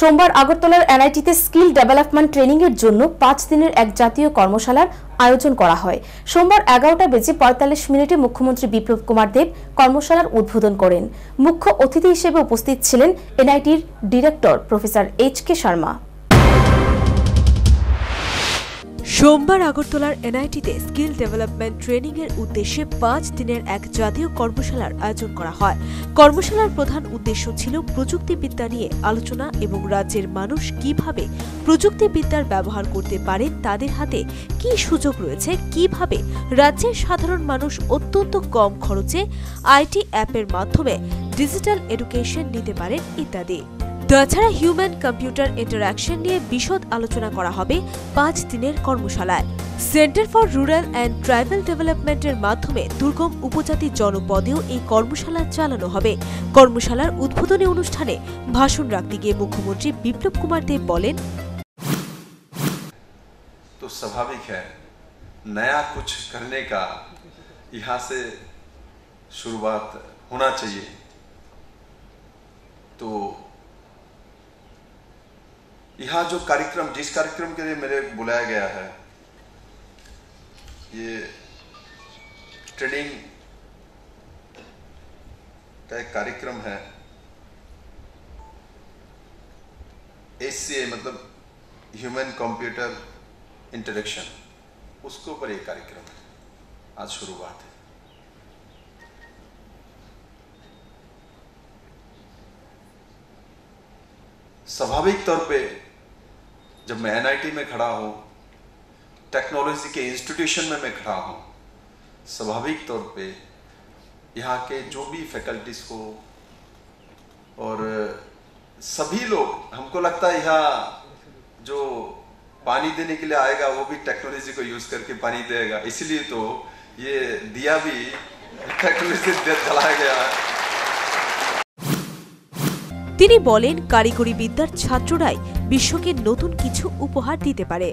সোমবার আগরতলার এনআইটিতে skill development training এর জন্য পাঁচ দিনের এক জাতীয় কর্মশালার আয়োজন করা হয়। সোমবার এগারোটা বেজে পঁয়তাল্লিশ মিনিটে মুখ্যমন্ত্রী বিপ্লব কুমার দেব কর্মশালার উদ্বোধন করেন। মুখ্য অতিথি হিসেবে উপস্থিত ছিলেন এনআইটির director professor H K Sharma. সোমবার আগরতলার এনআইটিতে স্কিল ডেভেলপমেন্ট ট্রেনিং এর উদ্দেশ্যে পাঁচ দিনের এক জাতীয় কর্মশালার আয়োজন করা হয়। কর্মশালার প্রধান উদ্দেশ্য ছিল প্রযুক্তিবিদ্যা নিয়ে আলোচনা এবং রাজ্যের মানুষ কীভাবে প্রযুক্তিবিদ্যার ব্যবহার করতে পারে, তাদের হাতে কি সুযোগ রয়েছে, কীভাবে রাজ্যের সাধারণ মানুষ অত্যন্ত কম খরচে আইটি অ্যাপের মাধ্যমে ডিজিটাল এডুকেশন নিতে পারেন ইত্যাদি। তাছাড়া হিউম্যান কম্পিউটার ইন্টারাকশন নিয়ে বিশদ আলোচনা করা হবে পাঁচ দিনের কর্মশালায়। Centre for rural and tribal ডেভেলপমেন্টের মাধ্যমে দুর্গম উপজাতি জনপদেও এই কর্মশালা চালানো হবে। কর্মশালার উদ্বোধনী অনুষ্ঠানে ভাষণ রাখতে গিয়ে মুখ্যমন্ত্রী বিপ্লব কুমার দেব বলেন, তো স্বাভাবিক হ্যাঁ নয়া কুছ করনে কা ইহা শুরুয়াত হোনা চাইয়ে। তো यहाँ जो कार्यक्रम, जिस कार्यक्रम के लिए मेरे बुलाया गया है, ये ट्रेनिंग का एक कार्यक्रम है। एससीए मतलब ह्यूमन कंप्यूटर इंटरेक्शन उसके ऊपर एक कार्यक्रम है। आज शुरुआत है। स्वाभाविक तौर पे जब मैं एनआईटी में खड़ा हूँ टेक्नोलॉजी के इंस्टीट्यूशन में मैं खड़ा हूँ, स्वाभाविक तौर पे यहाँ के जो भी फैकल्टीज हो और सभी लोग, हमको लगता है यहाँ जो पानी देने के लिए आएगा, वो भी टेक्नोलॉजी को यूज़ करके पानी देगा। इसलिए तो ये दिया भी टेक्नोलॉजी से जलाया गया है। তিনি বলেন, কারিগরি বিদ্যার ছাত্ররাই বিশ্বকে নতুন কিছু উপহার দিতে পারে।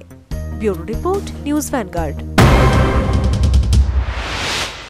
Bureau report, news Vanguard.